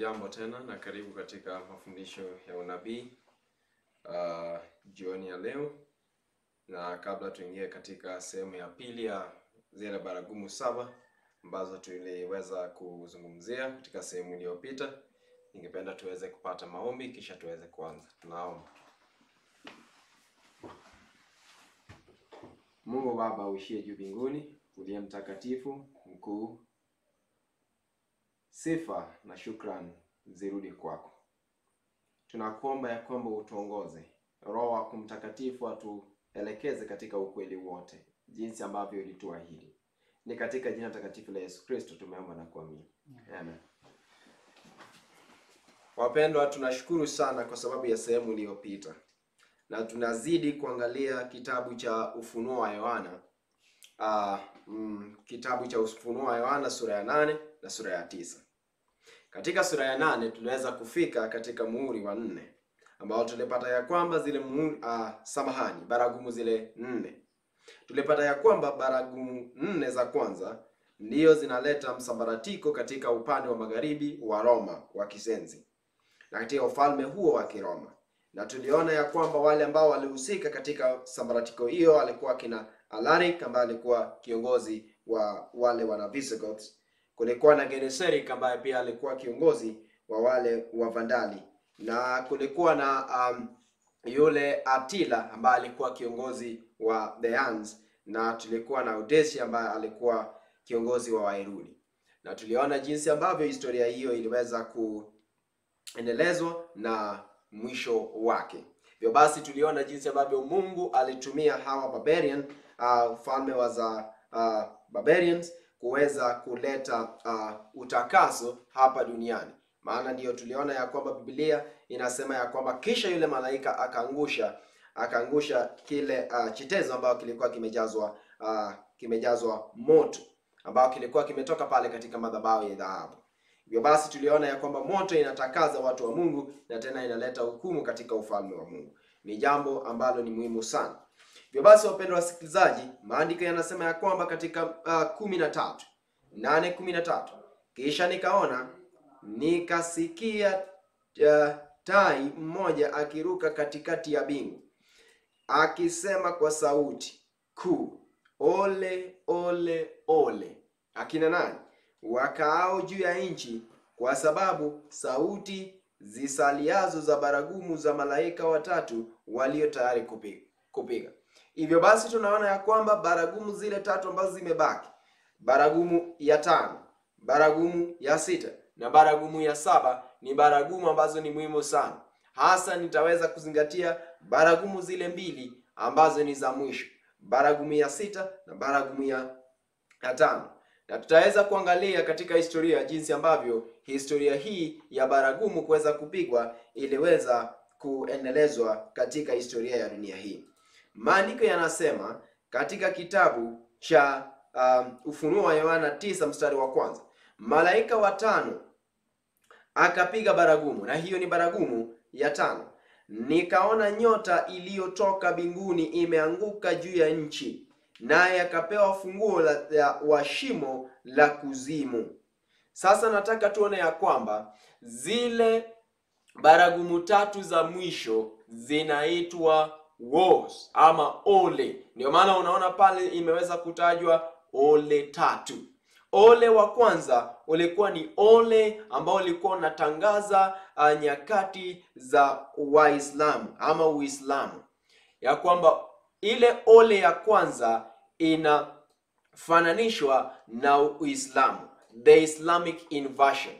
Hujambo tena na karibu katika mafundisho ya unabii uh, jioni ya leo, na kabla tuingie katika sehemu ya pili ya zile baragumu saba ambazo tuliweza kuzungumzia katika sehemu iliyopita, ningependa tuweze kupata maombi kisha tuweze kuanza. Tunaomba. Mungu Baba uishie juu mbinguni, uliye mtakatifu mkuu Sifa na shukrani zirudi kwako. Tunakuomba ya kwamba utuongoze, Roho wako Mtakatifu atuelekeze katika ukweli wote, jinsi ambavyo ulituahidi. Ni katika jina takatifu la Yesu Kristo tumeomba na kuamini, amen. Wapendwa, tunashukuru sana kwa sababu ya sehemu iliyopita, na tunazidi kuangalia kitabu cha Ufunuo wa Yohana. Uh, mm, kitabu cha Ufunuo wa Yohana sura ya nane na sura ya tisa. Katika sura ya nane tunaweza kufika katika muhuri wa nne ambao tulipata ya kwamba zile muhuri, uh, samahani, baragumu zile nne tulipata ya kwamba baragumu nne za kwanza ndiyo zinaleta msambaratiko katika upande wa magharibi wa Roma wa kisenzi na katika ufalme huo wa Kiroma, na tuliona ya kwamba wale ambao walihusika katika sambaratiko hiyo alikuwa kina Alaric ambaye alikuwa kiongozi wa wale wana Visigoths. Kulikuwa na Geneserik ambaye pia alikuwa kiongozi wa wale wa Vandali, na kulikuwa na um, yule Attila ambaye alikuwa kiongozi wa the Huns, na tulikuwa na Udesi ambaye alikuwa kiongozi wa Wairuni, na tuliona jinsi ambavyo historia hiyo iliweza kuendelezwa na mwisho wake. Hivyo basi tuliona jinsi ambavyo Mungu alitumia hawa barbarian ufalme uh, wa za uh, barbarians kuweza kuleta uh, utakaso hapa duniani. Maana ndiyo tuliona ya kwamba Biblia inasema ya kwamba kisha yule malaika akaangusha akaangusha kile uh, chitezo ambayo kilikuwa kimejazwa uh, kimejazwa moto ambao kilikuwa kimetoka pale katika madhabahu ya dhahabu. Hivyo basi tuliona ya kwamba moto inatakaza watu wa Mungu na tena inaleta hukumu katika ufalme wa Mungu. Ni jambo ambalo ni muhimu sana. Hivyo basi wapendwa wasikilizaji, maandiko yanasema ya kwamba katika uh, kumi na tatu nane kumi na tatu kisha nikaona nikasikia uh, tai mmoja akiruka katikati ya bingu akisema kwa sauti kuu, ole ole ole! Akina nani? Wakaao juu ya nchi, kwa sababu sauti zisaliazo za baragumu za malaika watatu walio tayari kupiga kupiga. Hivyo basi tunaona ya kwamba baragumu zile tatu ambazo zimebaki, baragumu ya tano, baragumu ya sita na baragumu ya saba ni baragumu ambazo ni muhimu sana. Hasa nitaweza kuzingatia baragumu zile mbili ambazo ni za mwisho, baragumu ya sita na baragumu ya, ya tano, na tutaweza kuangalia katika historia jinsi ambavyo historia hii ya baragumu kuweza kupigwa iliweza kuendelezwa katika historia ya dunia hii. Maandiko yanasema katika kitabu cha um, Ufunuo wa Yohana tisa mstari wa kwanza malaika watano akapiga baragumu, na hiyo ni baragumu ya tano. Nikaona nyota iliyotoka binguni imeanguka juu ya nchi, naye akapewa funguo la wa shimo la kuzimu. Sasa nataka tuone ya kwamba zile baragumu tatu za mwisho zinaitwa woes ama ole. Ndio maana unaona pale imeweza kutajwa ole tatu. Ole wa kwanza ulikuwa ni ole ambao ulikuwa unatangaza uh, nyakati za Waislamu ama Uislamu, ya kwamba ile ole ya kwanza inafananishwa na Uislamu, the Islamic invasion.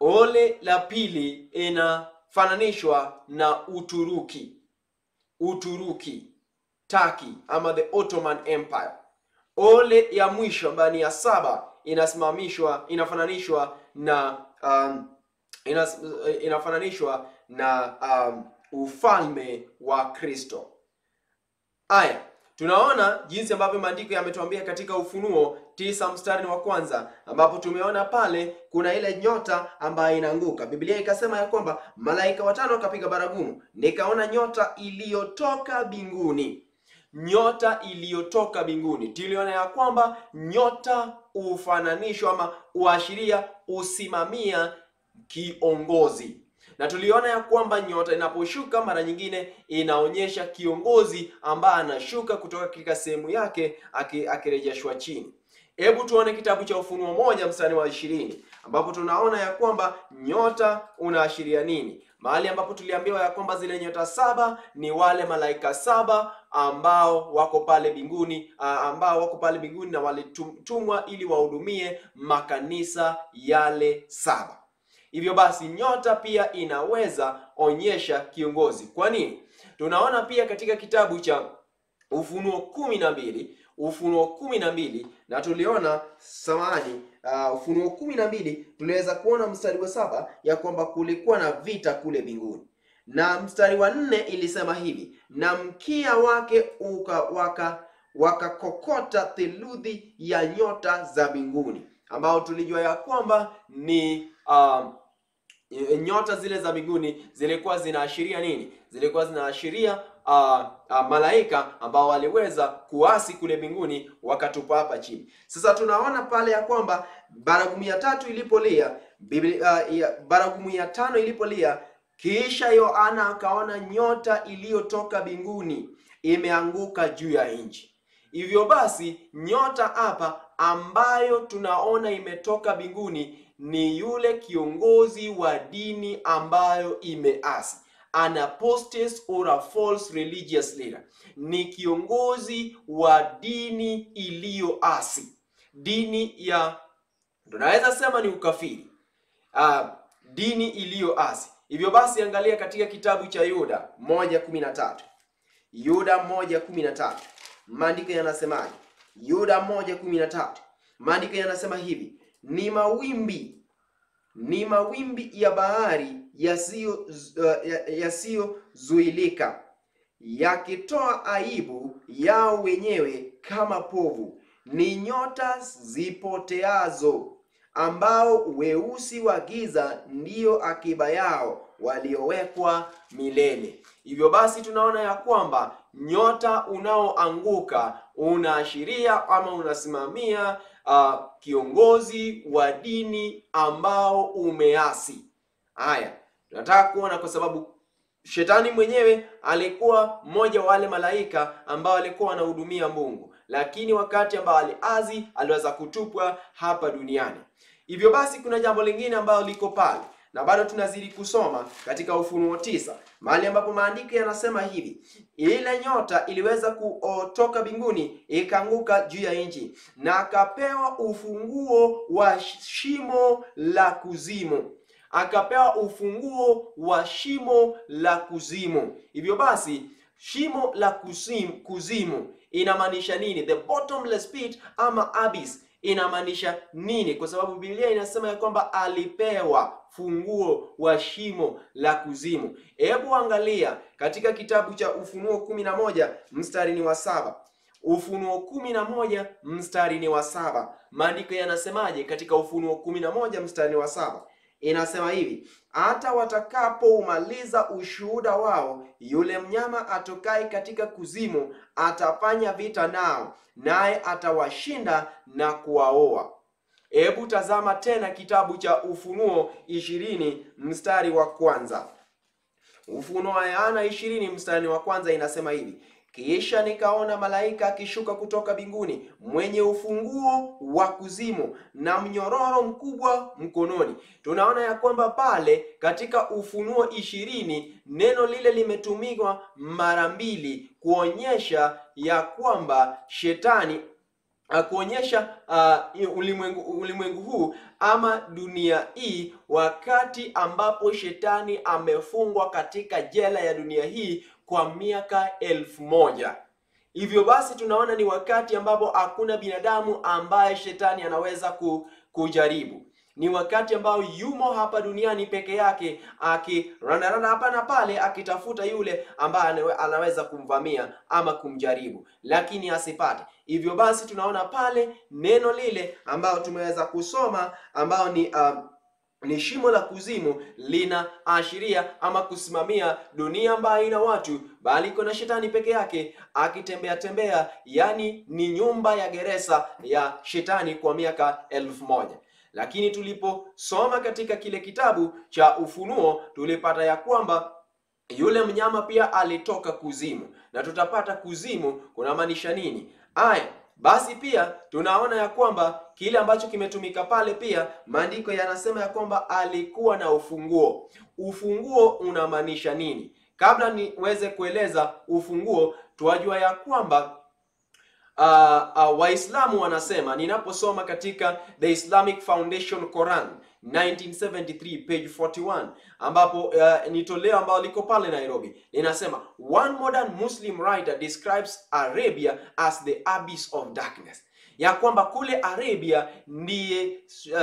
Ole la pili inafananishwa na Uturuki Uturuki, Turkey ama the Ottoman Empire. Ole ya mwisho ambayo ni ya saba inasimamishwa inafananishwa na um, inas, inafananishwa na um, ufalme wa Kristo. Aya, tunaona jinsi ambavyo maandiko yametuambia katika Ufunuo tisa mstari wa kwanza ambapo tumeona pale kuna ile nyota ambayo inaanguka. Biblia ikasema ya kwamba malaika watano wakapiga baragumu, nikaona nyota iliyotoka binguni, Nyota iliyotoka binguni. tuliona ya kwamba nyota hufananishwa ama uashiria usimamia kiongozi na tuliona ya kwamba nyota inaposhuka mara nyingine inaonyesha kiongozi ambaye anashuka kutoka katika sehemu yake akirejeshwa chini. Hebu tuone kitabu cha Ufunuo moja mstari wa ishirini ambapo tunaona ya kwamba nyota unaashiria nini, mahali ambapo tuliambiwa ya kwamba zile nyota saba ni wale malaika saba ambao wako pale mbinguni, ambao wako pale mbinguni na walitumwa ili wahudumie makanisa yale saba. Hivyo basi nyota pia inaweza onyesha kiongozi. Kwa nini? Tunaona pia katika kitabu cha Ufunuo kumi na mbili Ufunuo kumi na mbili na tuliona samani uh, Ufunuo kumi na mbili tuliweza kuona mstari wa saba ya kwamba kulikuwa na vita kule mbinguni, na mstari wa nne ilisema hivi, na mkia wake ukawaka wakakokota theluthi ya nyota za mbinguni, ambao tulijua ya kwamba ni um, nyota zile za mbinguni zilikuwa zinaashiria nini? Zilikuwa zinaashiria uh, uh, malaika ambao waliweza kuasi kule mbinguni wakatupa hapa chini. Sasa tunaona pale ya kwamba baragumu ya tatu ilipolia Biblia, uh, ya, baragumu ya tano ilipolia, kisha Yohana akaona nyota iliyotoka mbinguni imeanguka juu ya nchi. Hivyo basi nyota hapa ambayo tunaona imetoka mbinguni ni yule kiongozi wa dini ambayo imeasi, an apostate or a false religious leader. Ni kiongozi wa dini iliyo asi dini ya tunaweza sema ni ukafiri, uh, dini iliyoasi. Hivyo basi angalia katika kitabu cha Yuda moja kumi na tatu Yuda moja kumi na tatu maandiko yanasemaje? Yuda moja kumi na tatu maandiko yanasema hivi ni mawimbi ni mawimbi ya bahari uh, yasiyozuilika yakitoa aibu yao wenyewe kama povu, ni nyota zipoteazo, ambao weusi wa giza ndiyo akiba yao waliowekwa milele. Hivyo basi tunaona ya kwamba nyota unaoanguka unaashiria ama unasimamia uh, kiongozi wa dini ambao umeasi. Haya, tunataka kuona kwa sababu shetani mwenyewe alikuwa mmoja wa wale malaika ambao alikuwa wanahudumia Mungu, lakini wakati ambao aliazi aliweza kutupwa hapa duniani. Hivyo basi kuna jambo lingine ambalo liko pale. Na bado tunazidi kusoma katika Ufunuo tisa. Mahali ambapo maandiko yanasema hivi: ile nyota iliweza kutoka binguni ikaanguka juu ya nchi, na akapewa ufunguo wa shimo la kuzimu, akapewa ufunguo wa shimo la kuzimu. Hivyo basi shimo la kuzimu, kuzimu inamaanisha nini? The bottomless pit ama abyss inamaanisha nini? Kwa sababu Biblia inasema ya kwamba alipewa funguo wa shimo la kuzimu. Hebu angalia katika kitabu cha Ufunuo kumi na moja mstari ni wa saba. Ufunuo kumi na moja mstari ni wa saba. Maandiko yanasemaje katika Ufunuo kumi na moja mstari ni wa saba? Inasema hivi, hata watakapoumaliza ushuhuda wao, yule mnyama atokaye katika kuzimu atafanya vita nao, naye atawashinda na kuwaoa. Hebu tazama tena kitabu cha Ufunuo ishirini mstari wa kwanza. Ufunuo Yohana ishirini mstari wa kwanza inasema hivi kisha nikaona malaika akishuka kutoka binguni mwenye ufunguo wa kuzimu na mnyororo mkubwa mkononi. Tunaona ya kwamba pale katika Ufunuo ishirini neno lile limetumiwa mara mbili kuonyesha ya kwamba shetani kuonyesha uh, ulimwengu ulimwengu huu ama dunia hii, wakati ambapo shetani amefungwa katika jela ya dunia hii kwa miaka elfu moja. Hivyo basi tunaona ni wakati ambapo hakuna binadamu ambaye shetani anaweza kujaribu. Ni wakati ambao yumo hapa duniani peke yake akirandaranda hapa na pale akitafuta yule ambaye anaweza kumvamia ama kumjaribu, lakini asipate. Hivyo basi tunaona pale neno lile ambayo tumeweza kusoma ambayo ni uh, ni shimo la kuzimu linaashiria ama kusimamia dunia ambayo haina watu bali iko shetani peke yake akitembea tembea, yani ni nyumba ya gereza ya shetani kwa miaka elfu moja. lakini tuliposoma katika kile kitabu cha Ufunuo tulipata ya kwamba yule mnyama pia alitoka kuzimu, na tutapata kuzimu kunamaanisha nini. Aya, basi pia tunaona ya kwamba kile ambacho kimetumika pale, pia maandiko yanasema ya kwamba alikuwa na ufunguo. Ufunguo unamaanisha nini? Kabla niweze kueleza ufunguo, tuwajua ya kwamba Uh, uh, Waislamu wanasema, ninaposoma katika The Islamic Foundation Quran 1973 page 41, ambapo uh, ni toleo ambalo liko pale Nairobi, linasema one modern Muslim writer describes Arabia as the abyss of darkness, ya kwamba kule Arabia ndiye uh,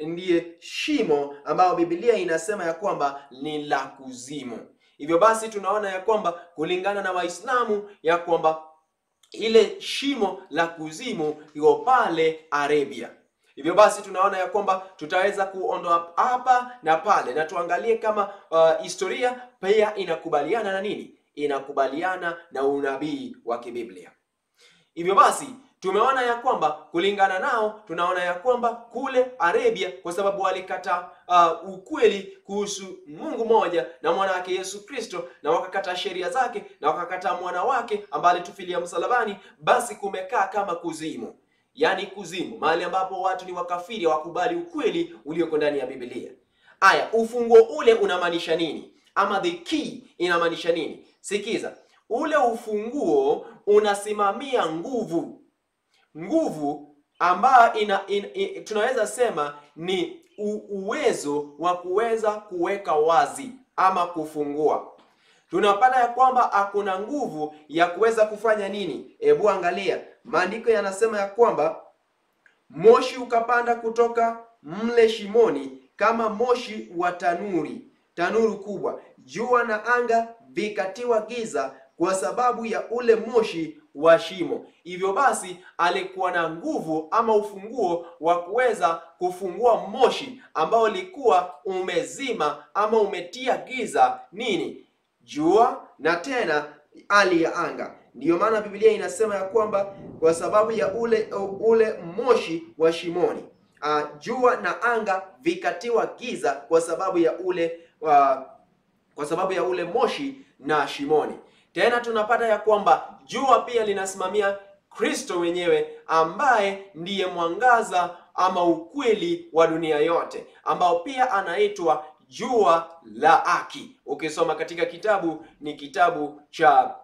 uh, ndiye shimo ambayo Biblia inasema ya kwamba ni la kuzimu. Hivyo basi tunaona ya kwamba kulingana na Waislamu ya kwamba ile shimo la kuzimu iko pale Arabia. Hivyo basi tunaona ya kwamba tutaweza kuondoa hapa na pale, na tuangalie kama uh, historia pia inakubaliana na nini, inakubaliana na unabii wa kibiblia. Hivyo basi tumeona ya kwamba kulingana nao, tunaona ya kwamba kule Arabia, kwa sababu walikata uh, ukweli kuhusu Mungu mmoja na mwana wake Yesu Kristo, na wakakata sheria zake na wakakata mwana wake ambaye alitufilia msalabani, basi kumekaa kama kuzimu, yaani kuzimu, mahali ambapo watu ni wakafiri, wakubali ukweli ulioko ndani ya Biblia. Aya, ufunguo ule unamaanisha nini? Ama the key inamaanisha nini? Sikiza, ule ufunguo unasimamia nguvu nguvu ambayo ina, ina, ina, tunaweza sema ni uwezo wa kuweza kuweka wazi ama kufungua. Tunapata ya kwamba hakuna nguvu ya kuweza kufanya nini? Hebu angalia maandiko yanasema ya kwamba moshi ukapanda kutoka mle shimoni kama moshi wa tanuri, tanuru kubwa, jua na anga vikatiwa giza kwa sababu ya ule moshi wa shimo. Hivyo basi alikuwa na nguvu ama ufunguo wa kuweza kufungua moshi ambao ulikuwa umezima ama umetia giza nini, jua na tena hali ya anga. Ndiyo maana Biblia inasema ya kwamba kwa sababu ya ule ule moshi wa shimoni, uh, jua na anga vikatiwa giza kwa sababu ya ule uh, kwa sababu ya ule moshi na shimoni. Tena tunapata ya kwamba jua pia linasimamia Kristo wenyewe ambaye ndiye mwangaza ama ukweli wa dunia yote, ambao pia anaitwa jua la haki. Ukisoma katika kitabu ni kitabu cha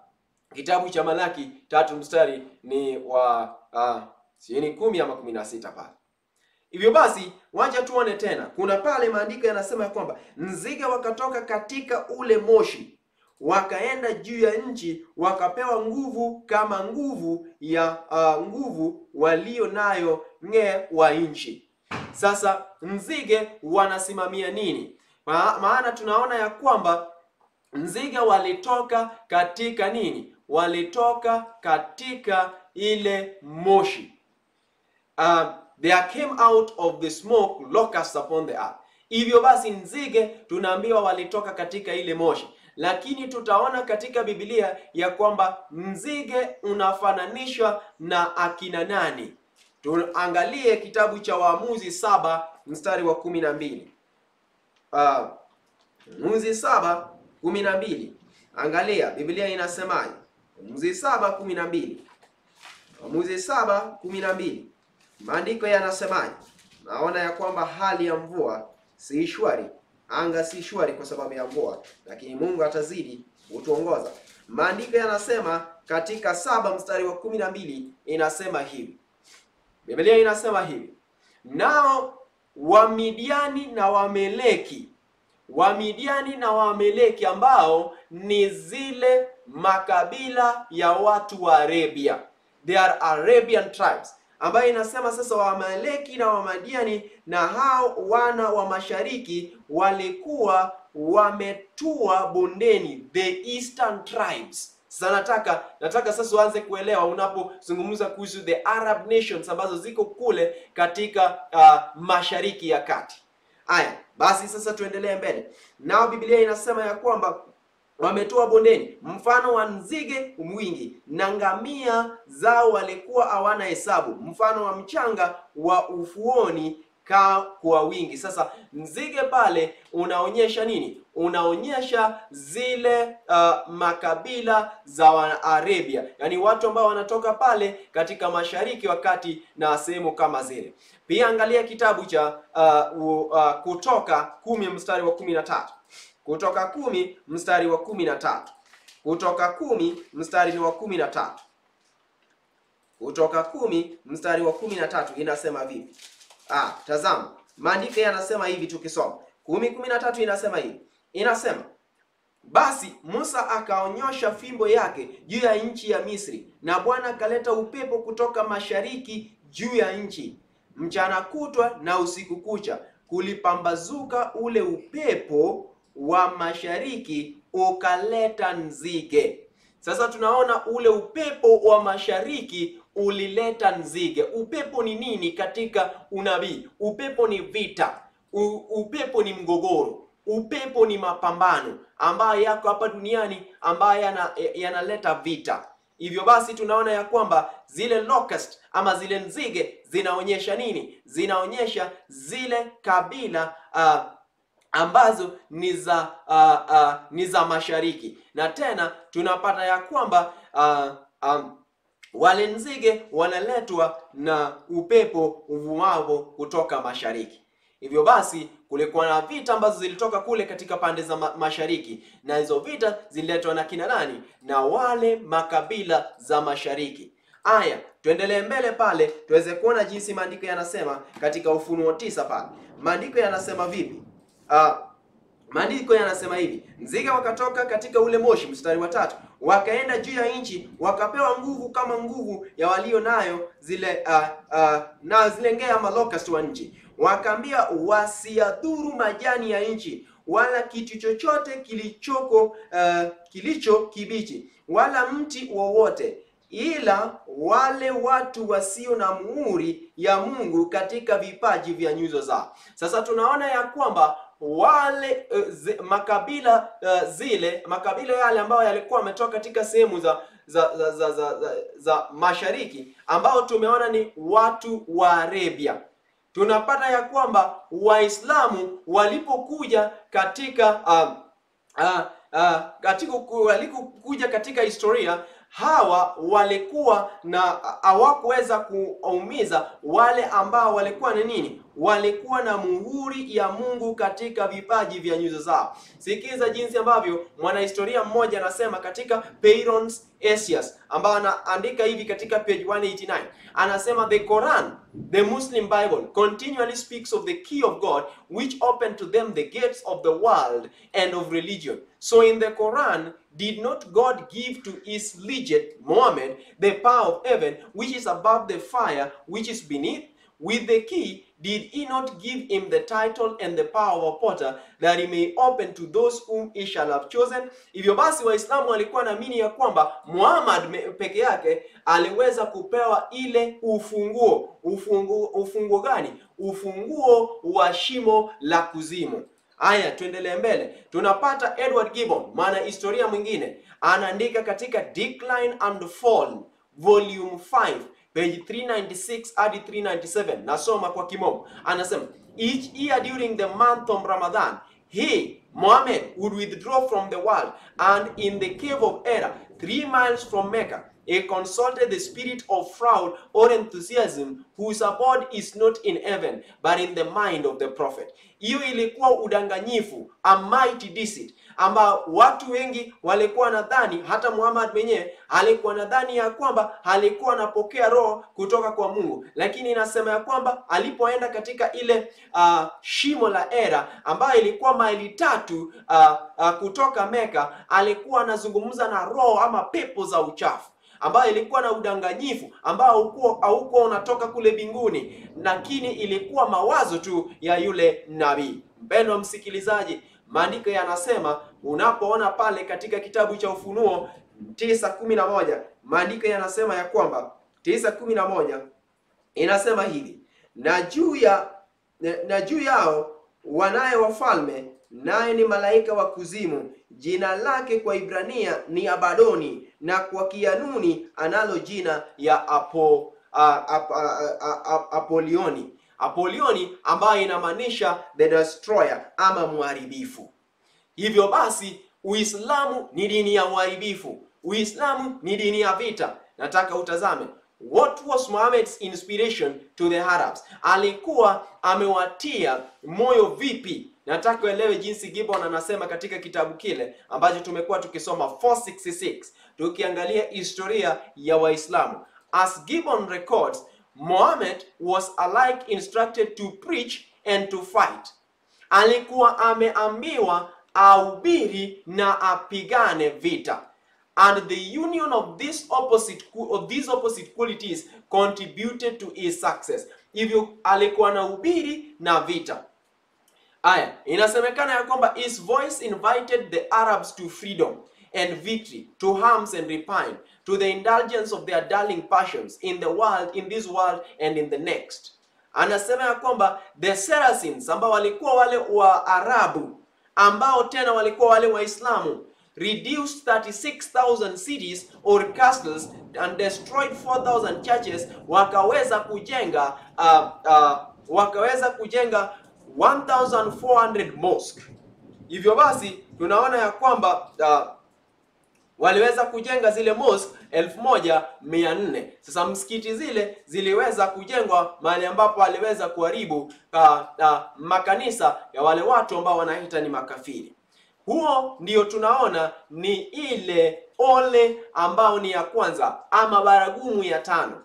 kitabu cha Malaki tatu mstari ni wa uh, sijui kumi ama kumi na sita pale. Hivyo basi wacha tuone tena, kuna pale maandiko yanasema ya kwamba nzige wakatoka katika ule moshi wakaenda juu ya nchi wakapewa nguvu kama nguvu ya uh, nguvu walio nayo ng'e wa nchi. Sasa nzige wanasimamia nini? Ma maana tunaona ya kwamba nzige walitoka katika nini? Walitoka katika ile moshi. Uh, they came out of the smoke locusts upon the earth. Hivyo basi nzige tunaambiwa walitoka katika ile moshi lakini tutaona katika Biblia ya kwamba nzige unafananishwa na akina nani? Tuangalie kitabu cha Waamuzi saba mstari wa kumi na mbili. Uh, Waamuzi saba kumi na mbili. Angalia Biblia inasemaje? Waamuzi saba kumi na mbili. Waamuzi saba kumi na mbili, maandiko yanasemaje? Naona ya kwamba hali ya mvua si shwari anga si shwari kwa sababu ya mvua, lakini Mungu atazidi kutuongoza. Maandiko yanasema katika saba mstari wa kumi na mbili inasema hivi, Biblia inasema hivi, nao Wamidiani na Wameleki, Wamidiani na Wameleki ambao ni zile makabila ya watu wa Arabia, they are Arabian tribes ambayo inasema sasa Waamaleki na Wamadiani na hao wana wa mashariki walikuwa wametua bondeni, the eastern tribes. Sasa nataka nataka sasa uanze kuelewa unapozungumza kuhusu the Arab nations ambazo ziko kule katika uh, mashariki ya kati. Haya basi, sasa tuendelee mbele. Nao Biblia inasema ya kwamba wametoa bondeni mfano wa nzige mwingi, na ngamia zao walikuwa hawana hesabu, mfano wa mchanga wa ufuoni ka kwa wingi. Sasa nzige pale unaonyesha nini? Unaonyesha zile uh, makabila za Waarabia, yaani watu ambao wanatoka pale katika mashariki wakati na sehemu kama zile. Pia angalia kitabu cha uh, uh, Kutoka kumi mstari wa kumi na tatu Kutoka kumi mstari wa kumi na tatu. Kutoka kumi mstari wa kumi na tatu. Kutoka kumi mstari wa kumi na tatu inasema vipi? Ah, tazama. Maandiko yanasema hivi, tukisoma. Kumi kumi na tatu inasema hivi, inasema basi Musa akaonyosha fimbo yake juu ya nchi ya Misri, na Bwana akaleta upepo kutoka mashariki juu ya nchi. Mchana kutwa na usiku kucha, kulipambazuka ule upepo wa mashariki ukaleta nzige. Sasa tunaona ule upepo wa mashariki ulileta nzige. Upepo ni nini katika unabii? Upepo ni vita, U, upepo ni mgogoro, upepo ni mapambano ambayo yako hapa duniani ambayo yanaleta yana vita. Hivyo basi tunaona ya kwamba zile locust ama zile nzige zinaonyesha nini? Zinaonyesha zile kabila uh, ambazo ni za uh, uh, ni za mashariki, na tena tunapata ya kwamba uh, um, wale nzige wanaletwa na upepo uvumavo kutoka mashariki. Hivyo basi kulikuwa na vita ambazo zilitoka kule katika pande za ma mashariki, na hizo vita zililetwa na kina nani? Na wale makabila za mashariki. Aya, tuendelee mbele pale tuweze kuona jinsi maandiko yanasema katika Ufunuo tisa pale. Maandiko yanasema vipi? Uh, maandiko yanasema hivi, nzige wakatoka katika ule moshi, mstari wa tatu, wakaenda juu ya nchi, wakapewa nguvu kama nguvu ya walio nayo zile uh, uh, na zile ngea ama locust wa nchi, wakaambia wasiadhuru majani ya nchi wala kitu chochote kilichoko uh, kilicho kibichi wala mti wowote ila wale watu wasio na muhuri ya Mungu katika vipaji vya nyuso zao. Sasa tunaona ya kwamba wale uh, zi, makabila uh, zile makabila yale ambayo yalikuwa wametoka katika sehemu za za za, za, za, za za mashariki ambao tumeona ni watu wa Arabia. Tunapata ya kwamba Waislamu walipokuja katika uh, uh, uh, katika walikokuja katika historia hawa walikuwa na hawakuweza kuumiza wale ambao walikuwa na nini, walikuwa na muhuri ya Mungu katika vipaji vya nyuso zao. Sikiza jinsi ambavyo mwanahistoria mmoja anasema katika Peyron's Essays, ambao anaandika hivi katika page 189, anasema the Quran, the Muslim Bible continually speaks of the key of God which opened to them the gates of the world and of religion. So in the Quran did not God give to his Mohammed, the power of heaven which is above the fire which is beneath? With the key did he not give him the title and the power of potter that he may open to those whom he shall have chosen? Hivyo basi Waislamu walikuwa naamini ya kwamba Muhammad peke yake aliweza kupewa ile ufunguo. Ufunguo, ufunguo gani? Ufunguo wa shimo la kuzimu. Haya, tuendelee mbele. Tunapata Edward Gibbon, mwana historia mwingine, anaandika katika Decline and Fall volume 5 page 396 hadi 397. Nasoma kwa kimombo, anasema each year during the month of Ramadan he Muhammad would withdraw from the world and in the cave of Era 3 miles from Mecca he consulted the spirit of fraud or enthusiasm whose abode is not in heaven but in the mind of the prophet. Hiyo ilikuwa udanganyifu, a mighty deceit, ambao watu wengi walikuwa nadhani, hata Muhammad mwenyewe alikuwa nadhani ya kwamba alikuwa anapokea roho kutoka kwa Mungu, lakini inasema ya kwamba alipoenda katika ile uh, shimo la Era ambayo ilikuwa maili tatu uh, uh, kutoka Meka, alikuwa anazungumza na roho ama pepo za uchafu ambayo ilikuwa na udanganyifu ambao haukuwa unatoka kule mbinguni, lakini ilikuwa mawazo tu ya yule nabii. Mpendwa msikilizaji, maandiko yanasema unapoona pale katika kitabu cha Ufunuo tisa kumi na moja maandiko yanasema ya kwamba tisa kumi na moja inasema hivi na juu ya na juu yao wanaye wafalme naye ni malaika wa kuzimu, jina lake kwa Ibrania ni Abadoni, na kwa Kianuni analo jina ya Apo, a, a, a, a, a, Apolioni. Apolioni ambayo inamaanisha the destroyer ama mharibifu. Hivyo basi Uislamu ni dini ya uharibifu. Uislamu ni dini ya vita. Nataka utazame what was Muhammad's inspiration to the Arabs. Alikuwa amewatia moyo vipi? Nataka uelewe jinsi Gibbon anasema katika kitabu kile ambacho tumekuwa tukisoma 466 tukiangalia historia ya Waislamu. As Gibbon records, Muhammad was alike instructed to preach and to fight. Alikuwa ameambiwa ahubiri na apigane vita. And the union of this opposite of these opposite qualities contributed to his success. Hivyo alikuwa na ubiri na vita. Aya, inasemekana ya kwamba his voice invited the Arabs to freedom and victory, to harms and repine, to the indulgence of their darling passions in the world, in this world and in the next. Anasema ya kwamba the Saracens ambao walikuwa wale wa Arabu ambao tena walikuwa wale Waislamu reduced 36,000 cities or castles and destroyed 4,000 churches, wakaweza kujenga uh, uh, wakaweza kujenga 1400 mosque. Hivyo basi tunaona ya kwamba uh, waliweza kujenga zile mosque elfu moja mia nne. Sasa msikiti zile ziliweza kujengwa mahali ambapo aliweza kuharibu uh, uh, makanisa ya wale watu ambao wanaita ni makafiri. Huo ndio tunaona ni ile ole ambao ni ya kwanza ama baragumu ya tano.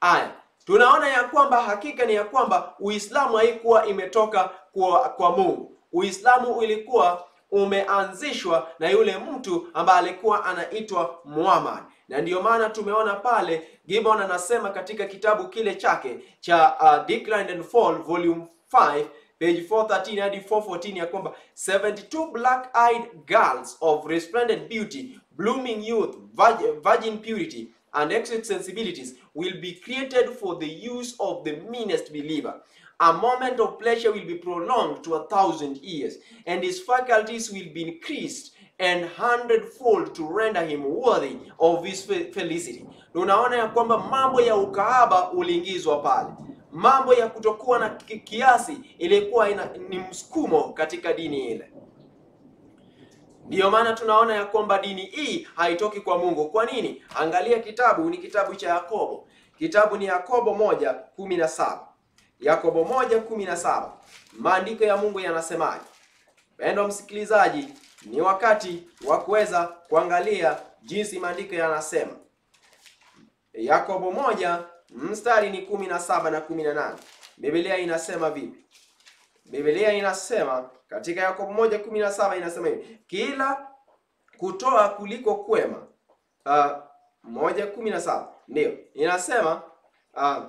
Aya, tunaona ya kwamba hakika ni ya kwamba Uislamu haikuwa imetoka kwa, kwa Mungu. Uislamu ulikuwa umeanzishwa na yule mtu ambaye alikuwa anaitwa Muhammad, na ndiyo maana tumeona pale Gibbon anasema katika kitabu kile chake cha uh, Decline and Fall volume 5 page 413 hadi 414 ya kwamba 72 black-eyed girls of resplendent beauty, blooming youth, virgin purity and exit sensibilities will be created for the use of the meanest believer. A moment of pleasure will be prolonged to a thousand years, and his faculties will be increased and hundredfold to render him worthy of his felicity. Tunaona ya kwamba mambo ya ukahaba uliingizwa pale, mambo ya kutokuwa na kiasi ilikuwa ni msukumo katika dini ile. Ndiyo maana tunaona ya kwamba dini hii haitoki kwa Mungu. Kwa nini? Angalia kitabu, ni kitabu cha Yakobo. Kitabu ni Yakobo moja kumi na saba. Yakobo moja kumi na saba. Maandiko ya Mungu yanasemaje? Mpendwa msikilizaji, ni wakati wa kuweza kuangalia jinsi maandiko yanasema. Yakobo moja mstari ni kumi na saba na kumi na nane. Biblia inasema vipi? Biblia inasema katika Yakobo moja kumi na saba inasema hivi, kila kutoa kuliko kwema. Uh, moja kumi na saba ndio inasema uh,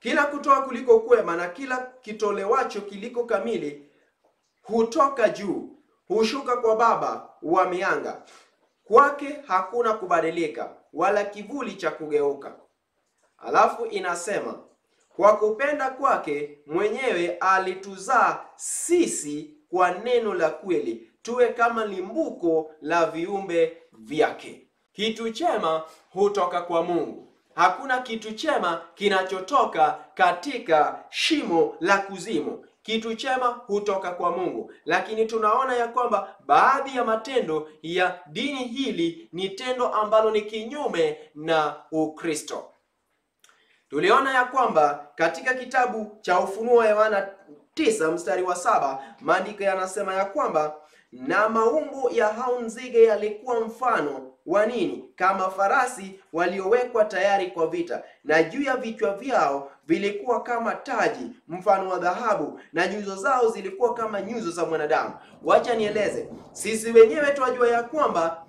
kila kutoa kuliko kwema na kila kitolewacho kiliko kamili hutoka juu, hushuka kwa Baba wa mianga, kwake hakuna kubadilika wala kivuli cha kugeuka. Alafu inasema kwa kupenda kwake mwenyewe alituzaa sisi kwa neno la kweli, tuwe kama limbuko la viumbe vyake. Kitu chema hutoka kwa Mungu. Hakuna kitu chema kinachotoka katika shimo la kuzimu. Kitu chema hutoka kwa Mungu, lakini tunaona ya kwamba baadhi ya matendo ya dini hili ni tendo ambalo ni kinyume na Ukristo. Tuliona ya kwamba katika kitabu cha Ufunuo wa Yohana tisa mstari wa saba maandiko yanasema ya kwamba na maumbo ya hao nzige yalikuwa mfano wa nini? Kama farasi waliowekwa tayari kwa vita, na juu ya vichwa vyao vilikuwa kama taji mfano wa dhahabu, na nyuzo zao zilikuwa kama nyuzo za mwanadamu. Wacha nieleze, sisi wenyewe twajua ya kwamba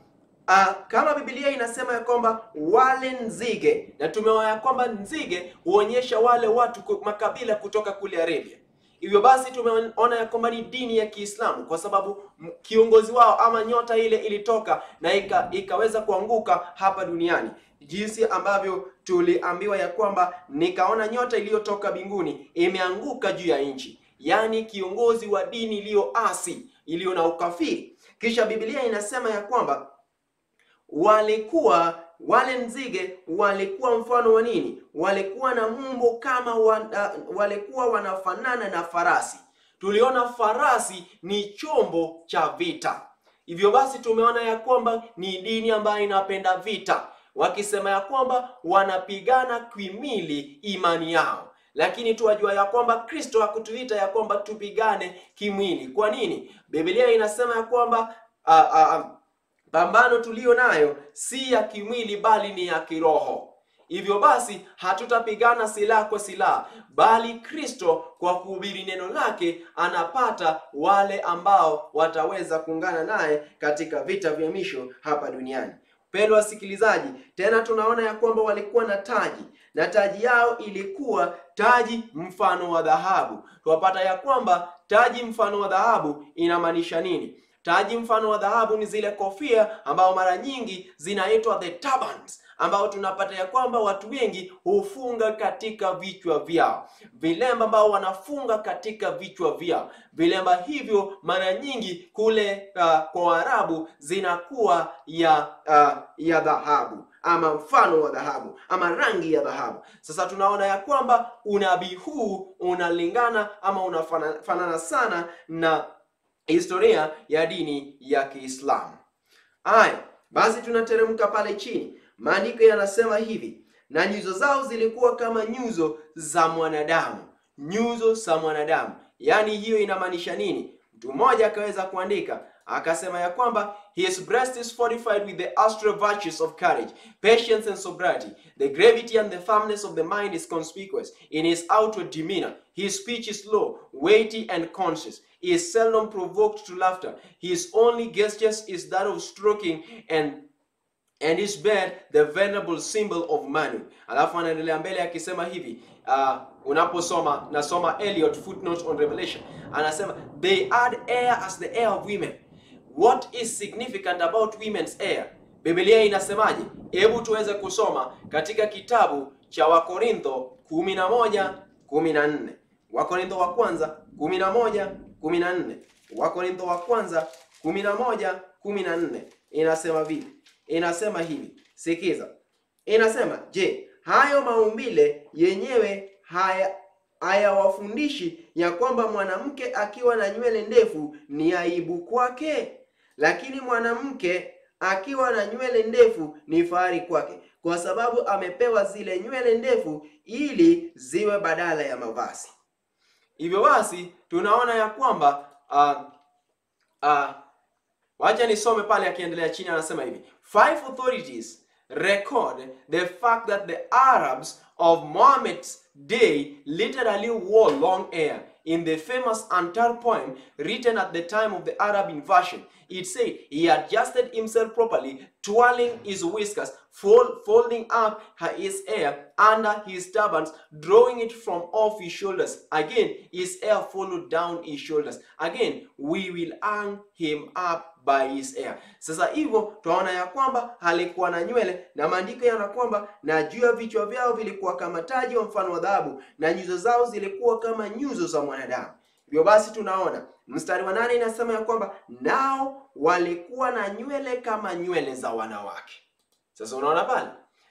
Uh, kama Biblia inasema ya kwamba wale nzige, na tumeona ya kwamba nzige huonyesha wale watu makabila kutoka kule Arabia. Hivyo basi tumeona ya kwamba ni dini ya Kiislamu kwa sababu kiongozi wao ama nyota ile ilitoka na ika, ikaweza kuanguka hapa duniani, jinsi ambavyo tuliambiwa ya kwamba nikaona nyota iliyotoka mbinguni imeanguka juu ya nchi, yaani kiongozi wa dini iliyoasi iliyo na ukafiri. Kisha Biblia inasema ya kwamba walikuwa wale nzige walikuwa mfano wa nini? Walikuwa na mumbo kama wa, uh, walikuwa wanafanana na farasi. Tuliona farasi ni chombo cha vita. Hivyo basi tumeona ya kwamba ni dini ambayo inapenda vita, wakisema ya kwamba wanapigana kimwili imani yao, lakini tuwajua ya kwamba Kristo hakutuita ya kwamba tupigane kimwili. Kwa nini? Biblia inasema ya kwamba pambano tuliyo nayo si ya kimwili bali ni ya kiroho. Hivyo basi hatutapigana silaha kwa silaha, bali Kristo kwa kuhubiri neno lake anapata wale ambao wataweza kuungana naye katika vita vya misho hapa duniani. Mpendwa wasikilizaji, tena tunaona ya kwamba walikuwa na taji na taji yao ilikuwa taji mfano wa dhahabu. Tuwapata ya kwamba taji mfano wa dhahabu inamaanisha nini? Taji mfano wa dhahabu ni zile kofia ambao mara nyingi zinaitwa the turbans, ambao tunapata ya kwamba watu wengi hufunga katika vichwa vyao, vilemba ambao wanafunga katika vichwa vyao. Vilemba hivyo mara nyingi kule uh, kwa Waarabu zinakuwa ya uh, ya dhahabu ama mfano wa dhahabu ama rangi ya dhahabu. Sasa tunaona ya kwamba unabii huu unalingana ama unafanana sana na historia ya dini ya Kiislamu. Aya, basi tunateremka pale chini, maandiko yanasema hivi, na nyuzo zao zilikuwa kama nyuzo za mwanadamu. nyuzo za mwanadamu, yaani hiyo inamaanisha nini? Mtu mmoja akaweza kuandika akasema ya kwamba his breast is fortified with the astral virtues of courage, patience and sobriety. The gravity and the firmness of the mind is conspicuous in his outward demeanor. His speech is low, weighty and conscious. He is seldom provoked to laughter. His only gestures is that of stroking and and his bed the venerable symbol of manhood. Alafu anaendelea mbele akisema hivi uh, unaposoma nasoma Eliot footnote on Revelation anasema they add air as the air of women. What is significant about women's air? Biblia inasemaje? Hebu tuweze kusoma katika kitabu cha Wakorintho 11 14. Wakorintho wa kwanza 11 14. Wakorintho wa kwanza 11 14 inasema vipi? Inasema hivi, sikiza. Inasema, je, hayo maumbile yenyewe haya hayawafundishi ya kwamba mwanamke akiwa na nywele ndefu ni aibu kwake, lakini mwanamke akiwa na nywele ndefu ni fahari kwake, kwa sababu amepewa zile nywele ndefu ili ziwe badala ya mavazi. Hivyo basi tunaona ya kwamba uh, uh, wacha nisome pale, akiendelea chini anasema hivi five authorities record the fact that the Arabs of Muhammad's day literally wore long hair. In the famous Antar poem written at the time of the Arab invasion, it said he adjusted himself properly, twirling his whiskers, fold, folding up his hair under his turbans, drawing it from off his shoulders. Again, his hair followed down his shoulders. Again, we will hang him up by his hair. Sasa hivyo twaona ya kwamba alikuwa na nywele na maandiko yana kwamba na juu ya vichwa vyao vilikuwa kama taji wa mfano wa dhahabu na nyuso zao zilikuwa kama nyuso za mwanadamu. Hivyo basi tunaona mstari wa nane inasema ya kwamba nao walikuwa na nywele kama nywele za wanawake. Sasa unaona pale,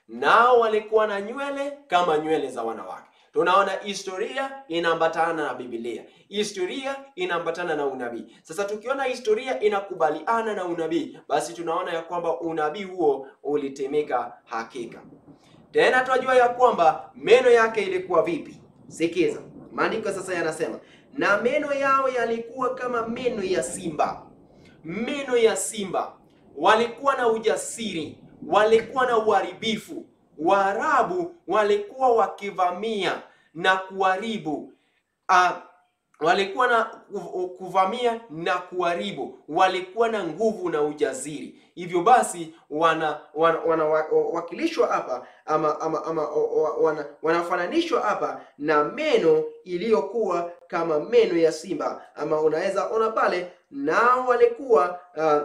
nao walikuwa na nywele kama nywele za wanawake. Tunaona historia inaambatana na Biblia, historia inaambatana na unabii. Sasa tukiona historia inakubaliana na unabii, basi tunaona ya kwamba unabii huo ulitimika hakika. Tena tunajua ya kwamba meno yake ilikuwa vipi? Sikiza, maandiko sasa yanasema, na meno yao yalikuwa kama meno ya simba. Meno ya simba, walikuwa na ujasiri, walikuwa na uharibifu. Waarabu walikuwa wakivamia na kuharibu uh, walikuwa na kuvamia na kuharibu, walikuwa na nguvu na ujasiri. Hivyo basi wana wanawakilishwa wana, hapa ama, ama, ama wana, wanafananishwa hapa na meno iliyokuwa kama meno ya simba, ama unaweza ona pale, nao walikuwa uh,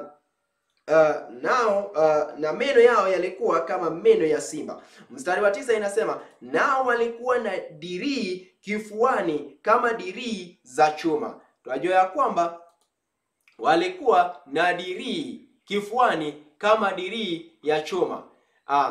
Uh, nao uh, na meno yao yalikuwa kama meno ya simba. Mstari wa tisa inasema nao walikuwa na dirii kifuani kama dirii za chuma. Tunajua ya kwamba walikuwa na dirii kifuani kama dirii ya chuma. uh,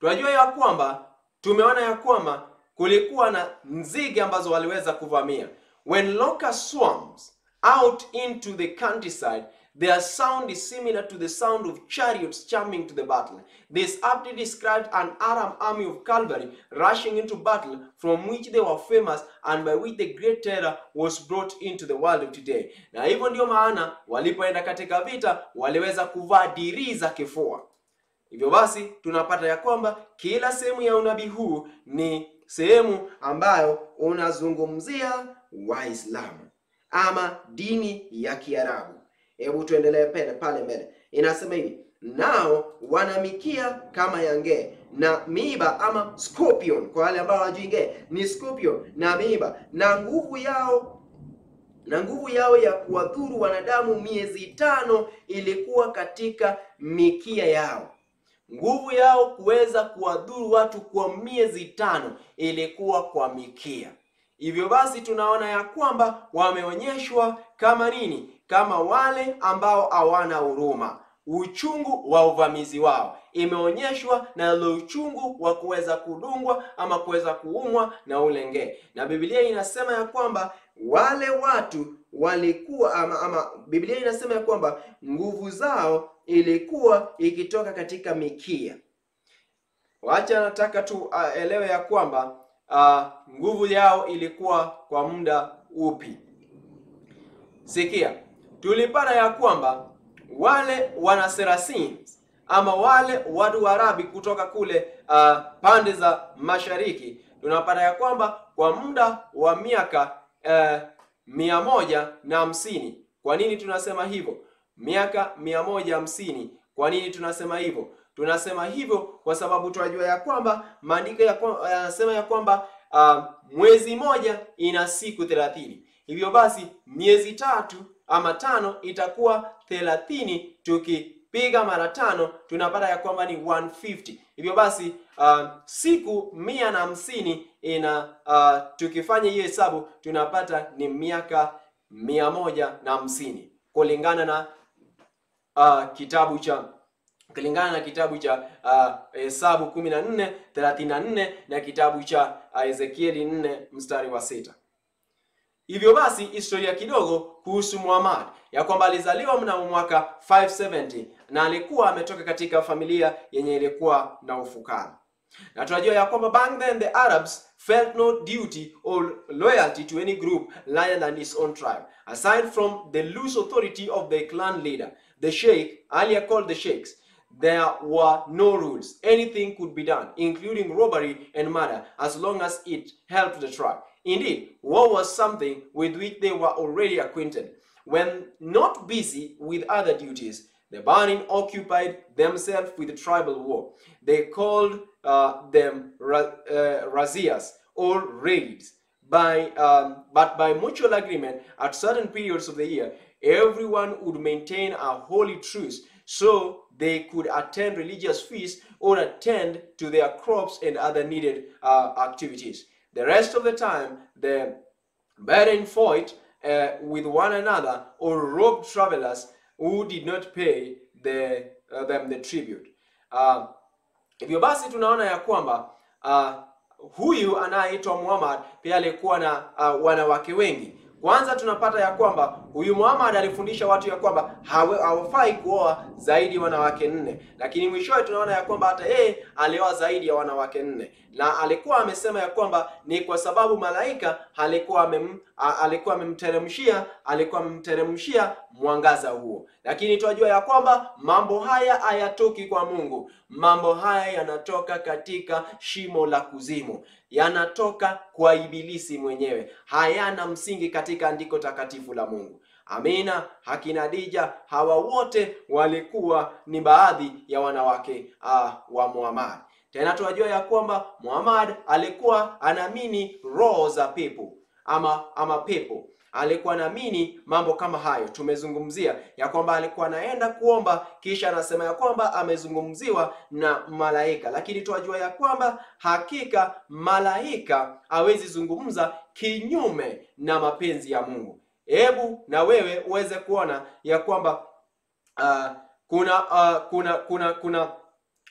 tunajua ya kwamba tumeona ya kwamba kulikuwa na nzige ambazo waliweza kuvamia. When locust swarms out into the countryside, their sound is similar to the sound of chariots charming to the battle. This aptly described an Aram army of cavalry rushing into battle, from which they were famous and by which the great terror was brought into the world of today. Na hivyo ndio maana walipoenda katika vita waliweza kuvaa dirii za kifua. Hivyo basi tunapata ya kwamba kila sehemu ya unabii huu ni sehemu ambayo unazungumzia Waislamu ama dini ya Kiarabu. Hebu tuendelee pale pale mbele, inasema hivi: nao wanamikia kama ya ngee na miiba ama scorpion. Kwa wale ambao hawajui ngee ni scorpion na miiba, na nguvu yao na nguvu yao ya kuwadhuru wanadamu miezi tano ilikuwa katika mikia yao. Nguvu yao kuweza kuwadhuru watu kwa miezi tano ilikuwa kwa mikia. Hivyo basi tunaona ya kwamba wameonyeshwa kama nini? Kama wale ambao hawana huruma. Uchungu wa uvamizi wao imeonyeshwa na ile uchungu wa kuweza kudungwa ama kuweza kuumwa na ule nge. na Biblia inasema ya kwamba wale watu walikuwa ama, ama Biblia inasema ya kwamba nguvu zao ilikuwa ikitoka katika mikia. Wacha nataka tuelewe uh, ya kwamba uh, nguvu yao ilikuwa kwa muda upi. Sikia, tulipata ya kwamba wale wana ama wale watu wa Arabi kutoka kule uh, pande za mashariki, tunapata ya kwamba kwa muda wa miaka uh, mia moja na hamsini. Kwa nini tunasema hivyo? Miaka mia moja hamsini. Kwa nini tunasema hivyo? Tunasema hivyo kwa sababu tunajua ya kwamba maandiko yanasema ya kwamba uh, mwezi moja ina siku thelathini. Hivyo basi miezi tatu ama tano itakuwa thelathini. Tukipiga mara tano tunapata ya kwamba ni 150. Hivyo basi uh, siku mia na hamsini ina uh, tukifanya hiyo hesabu tunapata ni miaka mia moja na hamsini kulingana na uh, kitabu cha kulingana na kitabu cha Hesabu uh, 14 34 na kitabu cha uh, Ezekieli 4 mstari wa sita. Hivyo basi historia kidogo kuhusu Muhammad. Ya kwamba alizaliwa mnamo mwaka 570 na alikuwa ametoka katika familia yenye ilikuwa na ufukara, na tunajua ya kwamba back then the Arabs felt no duty or loyalty to any group rather than his own tribe. Aside from the loose authority of the clan leader the sheikh earlier called the sheikhs there were no rules. Anything could be done including robbery and murder as long as it helped the tribe Indeed, war was something with which they were already acquainted. When not busy with other duties, the Bani occupied themselves with the tribal war. They called uh, them ra uh, razzias or raids. By, um, but by mutual agreement, at certain periods of the year, everyone would maintain a holy truce so they could attend religious feasts or attend to their crops and other needed uh, activities. The rest of the time, the bearing fight uh, with one another or robbed travelers who did not pay the, uh, them the tribute. Uh, hivyo basi tunaona ya kwamba uh, huyu anayeitwa Muhammad pia alikuwa na uh, wanawake wengi. Kwanza tunapata ya kwamba huyu Muhammad alifundisha watu ya kwamba hawafai kuoa zaidi wanawake nne, lakini mwishowe tunaona ya kwamba hata yeye alioa zaidi ya wanawake nne, na alikuwa amesema ya kwamba ni kwa sababu malaika alikuwa amem, alikuwa amemteremshia alikuwa amemteremshia mwangaza huo. Lakini tunajua ya kwamba mambo haya hayatoki kwa Mungu, mambo haya yanatoka katika shimo la kuzimu. Yanatoka kwa Ibilisi mwenyewe, hayana msingi katika andiko takatifu la Mungu. Amina. Hakina Dija, hawa wote walikuwa ni baadhi ya wanawake uh, wa Muhammad. Tena tunajua ya kwamba Muhammad alikuwa anaamini roho za pepo ama ama pepo alikuwa anaamini mambo kama hayo. Tumezungumzia ya kwamba alikuwa anaenda kuomba, kisha anasema ya kwamba amezungumziwa na malaika, lakini tunajua ya kwamba hakika malaika hawezi zungumza kinyume na mapenzi ya Mungu. Hebu na wewe uweze kuona ya kwamba uh, kuna uh, kuna kuna kuna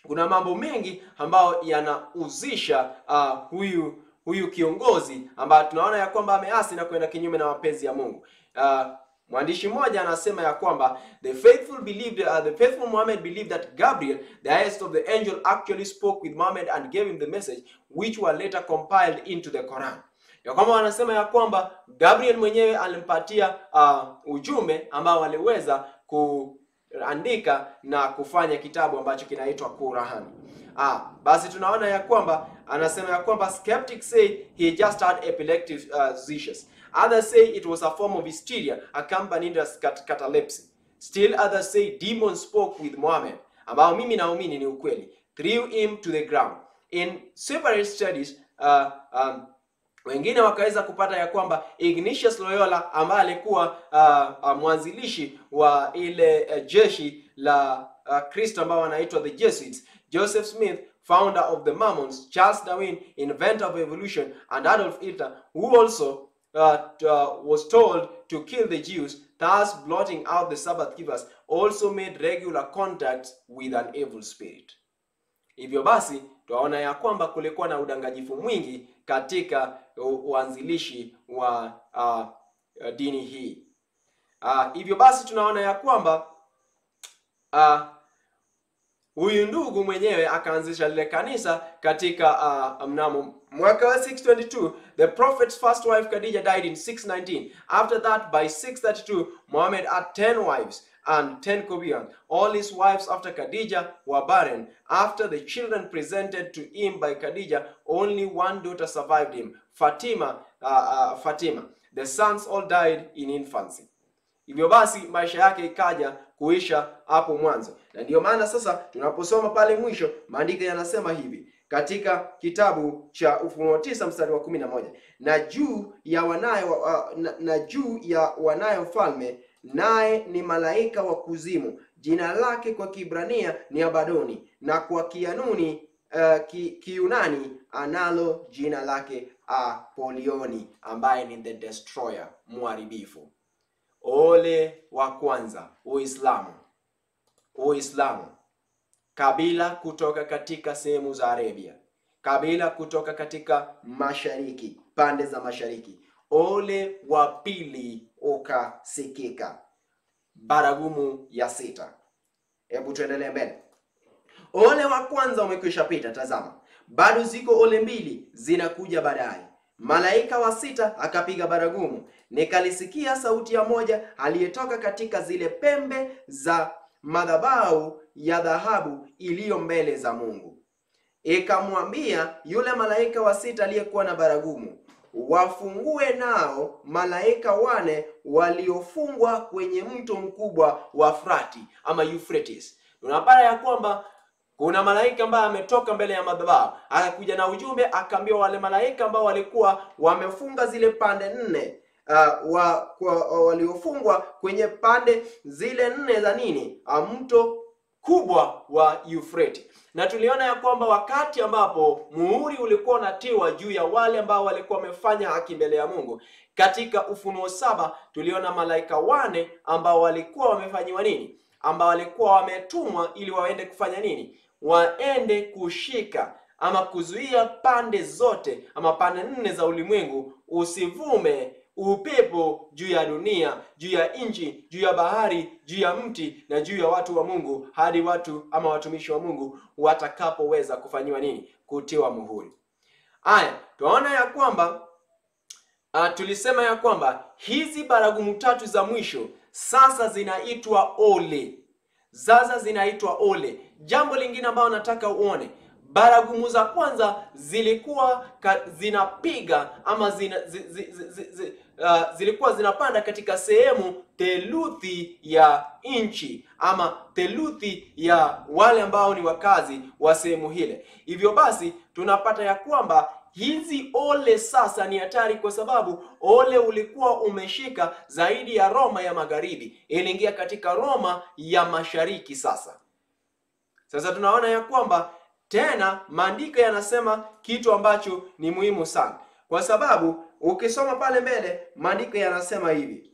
kuna mambo mengi ambayo yanahusisha uh, huyu huyu kiongozi ambaye tunaona ya kwamba ameasi na kwenda kinyume na mapenzi ya Mungu. Uh, mwandishi mmoja anasema ya kwamba the faithful believed uh, the faithful Muhammad believed that Gabriel the highest of the angel actually spoke with Muhammad and gave him the message which were later compiled into the Quran. Ya kwamba wanasema ya kwamba Gabriel mwenyewe alimpatia uh, ujumbe ambao aliweza kuandika na kufanya kitabu ambacho kinaitwa Qur'an. Ah, basi tunaona ya kwamba anasema ya kwamba skeptics say he just had epileptic uh, seizures. Others say it was a form of hysteria accompanied as cat catalepsy. Still others say demons spoke with Muhammad, ambao mimi naamini ni ukweli, threw him to the ground. In separate studies uh, um, wengine wakaweza kupata ya kwamba Ignatius Loyola ambaye alikuwa uh, mwanzilishi wa ile uh, jeshi la uh, Kristo ambao wanaitwa the Jesuits, Joseph Smith founder of the Mormons, Charles Darwin inventor of evolution and Adolf Hitler who also uh, uh, was told to kill the Jews thus blotting out the Sabbath keepers also made regular contact with an evil spirit. Hivyo basi twaona ya kwamba kulikuwa na udanganyifu mwingi katika uanzilishi wa uh, dini hii. Uh, hivyo basi tunaona ya kwamba uh, huyu ndugu mwenyewe akaanzisha lile kanisa katika uh, mnamo mwaka wa 622 the prophet's first wife Khadija died in 619 after that by 632 Muhammad had 10 wives and 10 concubines all his wives after Khadija were barren. After the children presented to him by Khadija only one daughter survived him Fatima uh, uh, Fatima. The sons all died in infancy. Hivyo basi maisha yake ikaja kuisha hapo mwanzo, na ndiyo maana sasa tunaposoma pale mwisho maandiko yanasema hivi katika kitabu cha Ufunuo tisa mstari wa kumi na moja na juu ya wanaye wa, uh, na, na juu ya wanaye mfalme naye ni malaika wa kuzimu, jina lake kwa Kibrania ni Abadoni, na kwa Kianuni uh, ki, Kiunani analo jina lake Apolioni, ambaye ni the destroyer, mharibifu. Ole wa kwanza Uislamu. Uislamu, kabila kutoka katika sehemu za Arabia, kabila kutoka katika mashariki, pande za mashariki. Ole wa pili ukasikika, baragumu ya sita. Hebu tuendelee mbele. Ole wa kwanza umekwisha pita, tazama, bado ziko ole mbili zinakuja baadaye. Malaika wa sita akapiga baragumu, nikalisikia sauti ya moja aliyetoka katika zile pembe za madhabahu ya dhahabu iliyo mbele za Mungu, ikamwambia yule malaika wa sita aliyekuwa na baragumu, wafungue nao malaika wane waliofungwa kwenye mto mkubwa wa Frati ama Euphrates. Tunapata ya kwamba kuna malaika ambaye ametoka mbele ya madhabahu akakuja na ujumbe, akaambia wale malaika ambao walikuwa wamefunga zile pande nne uh, wa, kwa, waliofungwa kwenye pande zile nne za nini, mto kubwa wa Euphrates. Na tuliona ya kwamba wakati ambapo muhuri ulikuwa unatiwa juu ya wale ambao walikuwa wamefanya haki mbele ya Mungu, katika Ufunuo saba tuliona malaika wane ambao walikuwa wamefanyiwa nini, ambao walikuwa wametumwa ili waende kufanya nini? Waende kushika ama kuzuia pande zote ama pande nne za ulimwengu usivume upepo juu ya dunia, juu ya nchi, juu ya bahari, juu ya mti na juu ya watu wa Mungu, hadi watu ama watumishi wa Mungu watakapoweza kufanyiwa nini? Kutiwa muhuri. Aya, tunaona ya kwamba uh, tulisema ya kwamba hizi baragumu tatu za mwisho sasa zinaitwa ole sasa zinaitwa ole. Jambo lingine ambalo nataka uone, baragumu za kwanza zilikuwa ka, zinapiga ama zina, zi, zi, zi, zi, zi, uh, zilikuwa zinapanda katika sehemu theluthi ya nchi ama theluthi ya wale ambao ni wakazi wa sehemu hile. Hivyo basi tunapata ya kwamba hizi ole sasa ni hatari, kwa sababu ole ulikuwa umeshika zaidi ya Roma ya magharibi, iliingia katika Roma ya mashariki. Sasa sasa tunaona ya kwamba tena maandiko yanasema kitu ambacho ni muhimu sana, kwa sababu ukisoma pale mbele maandiko yanasema hivi,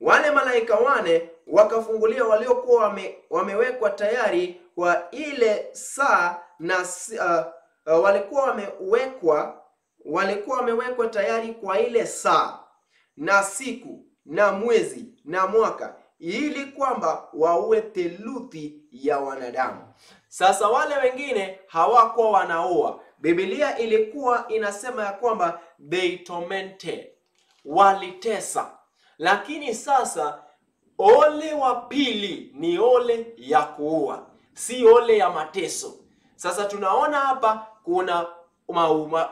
wale malaika wane wakafungulia waliokuwa wame, wamewekwa tayari kwa ile saa na uh, uh, walikuwa wamewekwa walikuwa wamewekwa tayari kwa ile saa na siku na mwezi na mwaka ili kwamba waue theluthi ya wanadamu. Sasa wale wengine hawakuwa wanaua. Biblia ilikuwa inasema ya kwamba they tormented, walitesa. Lakini sasa ole wa pili ni ole ya kuua, si ole ya mateso. Sasa tunaona hapa kuna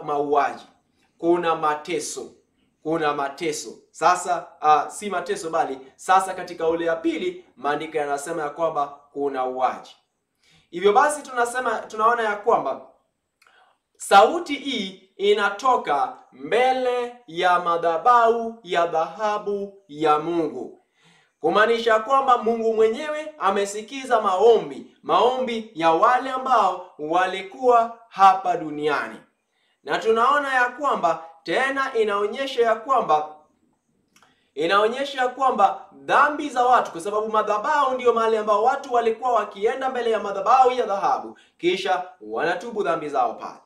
mauaji, kuna mateso, kuna mateso. Sasa uh, si mateso bali sasa, katika ole ya pili maandiko yanasema ya kwamba kuna uaji. Hivyo basi tunasema tunaona ya kwamba sauti hii inatoka mbele ya madhabahu ya dhahabu ya Mungu, kumaanisha kwamba Mungu mwenyewe amesikiza maombi, maombi ya wale ambao walikuwa hapa duniani, na tunaona ya kwamba tena inaonyesha ya kwamba inaonyesha kwamba dhambi za watu, kwa sababu madhabahu ndiyo mahali ambao watu walikuwa wakienda mbele ya madhabahu ya dhahabu, kisha wanatubu dhambi zao pale.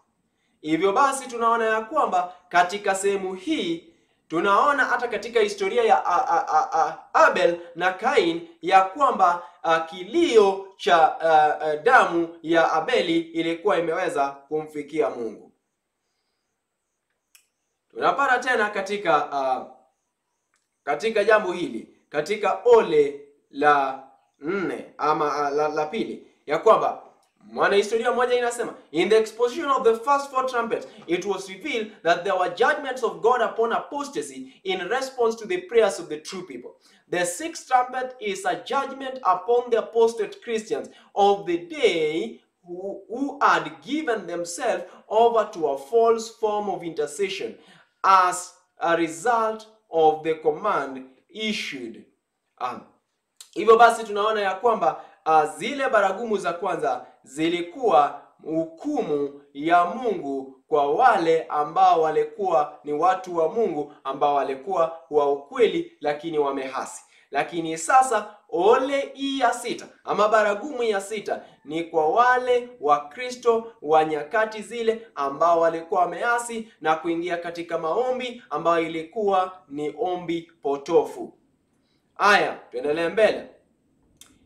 Hivyo basi tunaona ya kwamba katika sehemu hii tunaona hata katika historia ya a, a, a, a, Abel na Kain ya kwamba a, kilio cha a, a, damu ya Abeli ilikuwa imeweza kumfikia Mungu. Tunapata tena katika a, katika jambo hili katika ole la nne ama la, la pili ya kwamba mwanahistoria moja inasema in the exposition of the first four trumpets it was revealed that there were judgments of God upon apostasy in response to the prayers of the true people. The sixth trumpet is a judgment upon the apostate Christians of the day who, who had given themselves over to a false form of intercession as a result of the command issued. Um, hivyo basi tunaona ya kwamba uh, zile baragumu za kwanza zilikuwa hukumu ya Mungu kwa wale ambao walikuwa ni watu wa Mungu ambao walikuwa wa ukweli lakini wamehasi. Lakini sasa ole hii ya sita ama baragumu ya sita ni kwa wale Wakristo wa nyakati zile ambao walikuwa wameasi na kuingia katika maombi ambayo ilikuwa ni ombi potofu. Haya, tuendelee mbele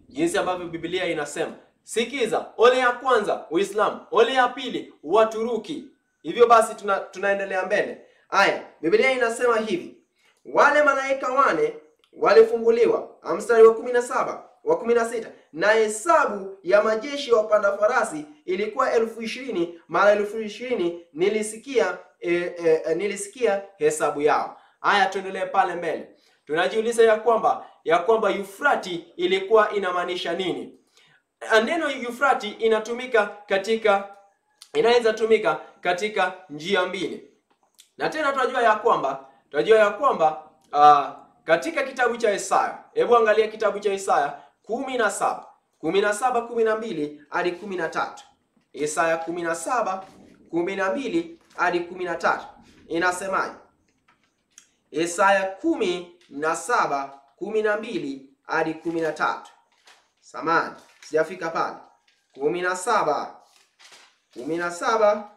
jinsi ambavyo Biblia inasema. Sikiza, ole ya kwanza Uislamu, ole ya pili Waturuki. Hivyo basi tuna, tunaendelea mbele. Aya, Biblia inasema hivi, wale malaika wane walifunguliwa, mstari wa kumi na saba wa kumi na sita na hesabu ya majeshi ya wapanda farasi ilikuwa elfu ishirini mara elfu ishirini nilisikia e, e, e, nilisikia hesabu yao. Aya, tuendelee pale mbele tunajiuliza ya kwamba ya kwamba Yufrati ilikuwa inamaanisha nini? Neno Yufrati inatumika katika inaweza tumika katika njia mbili, na tena tunajua ya kwamba tunajua ya kwamba uh, katika kitabu cha Isaya, hebu angalia kitabu cha Isaya kumi na saba kumi na saba kumi na mbili hadi kumi na tatu Isaya kumi na saba kumi na mbili hadi kumi na tatu inasemaje? Isaya kumi na saba kumi na mbili hadi kumi na tatu Samani, sijafika pale. kumi na saba kumi na saba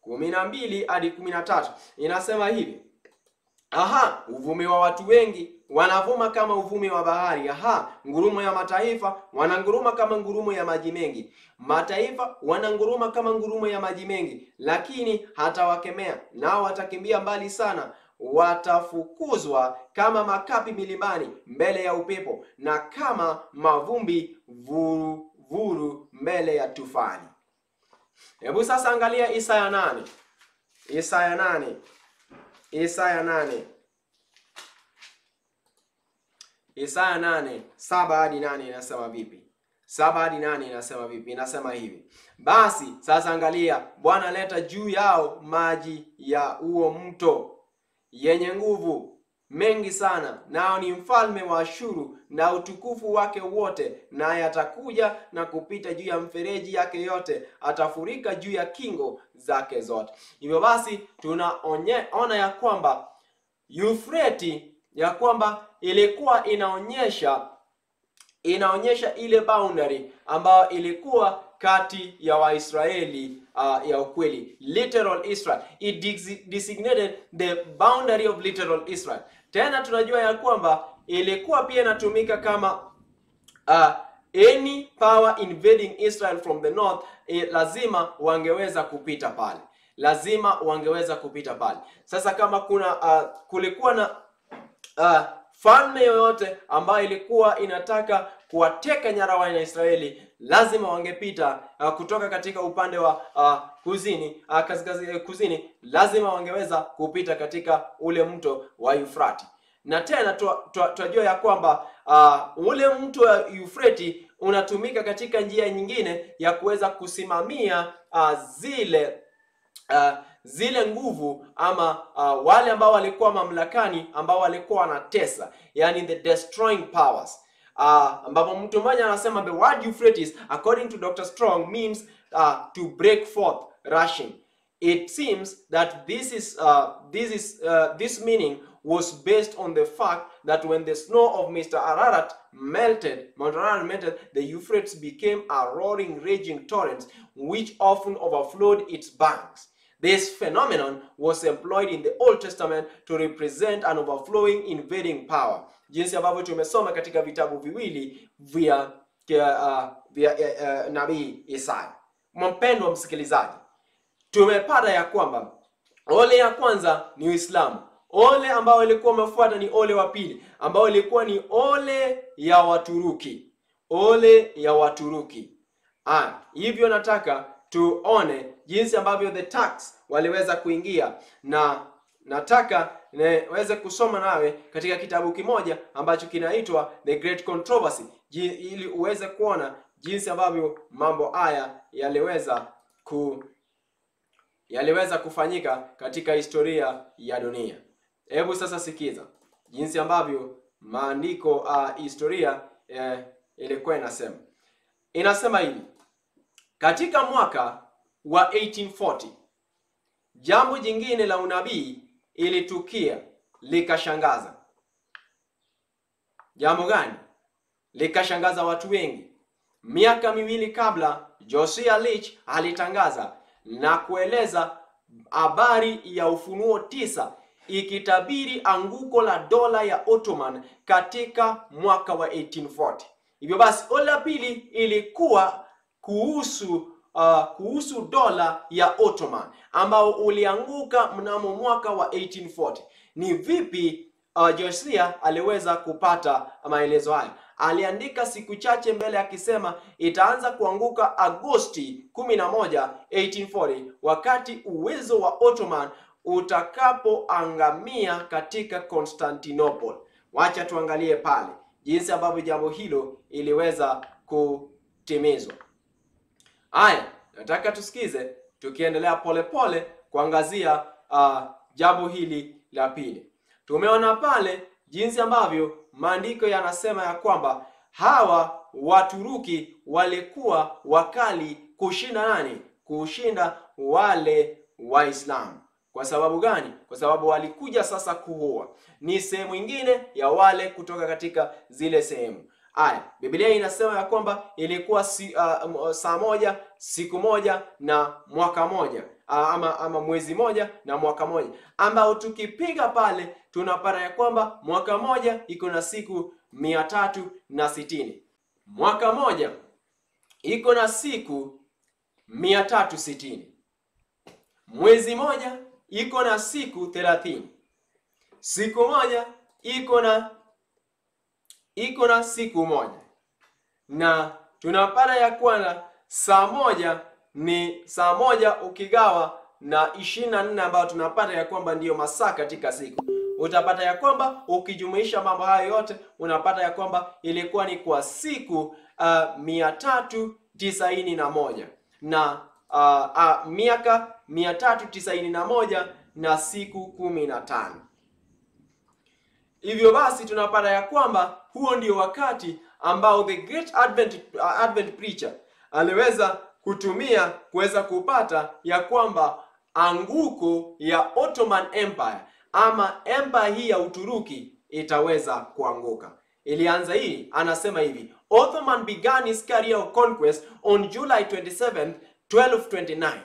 kumi na mbili hadi kumi na tatu inasema hivi: Aha, uvumi wa watu wengi wanavuma kama uvumi wa bahari. Aha, ngurumo ya mataifa wananguruma kama ngurumo ya maji mengi. Mataifa wananguruma kama ngurumo ya maji mengi, lakini hatawakemea, nao watakimbia mbali sana. Watafukuzwa kama makapi milimani mbele ya upepo, na kama mavumbi vuru vuru mbele ya tufani. Hebu sasa angalia Isaya nane Isaya nane Isaya nane Isaya nane saba hadi nane inasema vipi? Saba hadi nane inasema vipi? Inasema hivi: basi sasa angalia, Bwana leta juu yao maji ya huo mto yenye nguvu mengi sana, nao ni mfalme wa Ashuru na utukufu wake wote, naye atakuja na kupita juu ya mfereji yake yote, atafurika juu ya kingo zake zote. Hivyo basi tunaona ya kwamba Yufreti ya kwamba ilikuwa inaonyesha inaonyesha ile boundary ambayo ilikuwa kati ya Waisraeli uh, ya ukweli, literal Israel. It designated the boundary of literal Israel. Tena tunajua ya kwamba ilikuwa pia inatumika kama uh, any power invading Israel from the north eh, lazima wangeweza kupita pale, lazima wangeweza kupita pale. Sasa kama kuna uh, kulikuwa na uh, falme yoyote ambayo ilikuwa inataka kuwateka nyara wana Israeli lazima wangepita uh, kutoka katika upande wa uh, kuzini uh, kaskazini kuzini, lazima wangeweza kupita katika ule mto wa Yufrati. na tena twajua ya kwamba uh, ule mto wa Yufrati unatumika katika njia nyingine ya kuweza kusimamia uh, zile uh, zile nguvu ama uh, wale ambao walikuwa mamlakani ambao walikuwa wanatesa, yani the destroying powers uh, ambapo mtu mmoja anasema the word Euphrates according to Dr. Strong means uh, to break forth rushing it seems that this is uh, this is uh, this meaning was based on the fact that when the snow of Mr. Ararat melted, Mount Ararat melted, the Euphrates became a roaring, raging torrent which often overflowed its banks. This phenomenon was employed in the Old Testament to represent an overflowing invading power, jinsi ambavyo tumesoma katika vitabu viwili vya vya uh, nabii Isaya. Mpendwa msikilizaji, tumepata ya kwamba ole ya kwanza ni Uislamu, ole ambao ilikuwa umefuata ni ole wa pili ambao ilikuwa ni ole ya Waturuki, ole ya Waturuki. Ah, hivyo nataka tuone jinsi ambavyo the Turks waliweza kuingia na nataka niweze kusoma nawe katika kitabu kimoja ambacho kinaitwa The Great Controversy ili uweze kuona jinsi ambavyo mambo haya yaliweza ku yaliweza kufanyika katika historia ya dunia. Hebu sasa sikiza jinsi ambavyo maandiko uh, historia eh, ilikuwa inasema. Inasema hivi: katika mwaka wa 1840 jambo jingine la unabii ilitukia likashangaza. Jambo gani? Likashangaza watu wengi. Miaka miwili kabla, Josia Leach alitangaza na kueleza habari ya Ufunuo tisa ikitabiri anguko la dola ya Ottoman katika mwaka wa 1840. Hivyo basi, ole la pili ilikuwa kuhusu uh, kuhusu dola ya Ottoman ambao ulianguka mnamo mwaka wa 1840. Ni vipi uh, Josia aliweza kupata maelezo hayo? Aliandika siku chache mbele akisema itaanza kuanguka Agosti 11, 1840 wakati uwezo wa Ottoman utakapoangamia katika Constantinople. Wacha tuangalie pale jinsi ambavyo jambo hilo iliweza kutimizwa. Haya, nataka tusikize tukiendelea polepole kuangazia uh, jambo hili la pili. Tumeona pale jinsi ambavyo maandiko yanasema ya kwamba hawa Waturuki walikuwa wakali kushinda nani? Kushinda wale Waislamu. Kwa sababu gani? Kwa sababu walikuja sasa kuua. Ni sehemu ingine ya wale kutoka katika zile sehemu. Aya, Biblia inasema ya kwamba ilikuwa si, uh, saa moja, siku moja na mwaka moja uh, ama, ama mwezi moja na mwaka moja, ambao tukipiga pale tunapata ya kwamba mwaka moja iko na siku mia tatu na sitini. Mwaka moja iko na siku mia tatu sitini. Mwezi moja iko na siku thelathini. Siku moja iko na iko na siku moja, na tunapata ya kwamba saa moja ni saa moja ukigawa na ishirini na nne ambayo tunapata ya kwamba ndiyo masaa katika siku. Utapata ya kwamba ukijumuisha mambo hayo yote unapata ya kwamba ilikuwa ni kwa siku uh, mia tatu tisaini na moja na uh, uh, miaka mia tatu tisaini na moja na siku kumi na tano. Hivyo basi tunapata ya kwamba huo ndio wakati ambao the great Advent, uh, Advent preacher aliweza kutumia kuweza kupata ya kwamba anguko ya Ottoman Empire ama empire hii ya Uturuki itaweza kuanguka. Ilianza hii, anasema hivi, Ottoman began his career of conquest on July 27, 1229.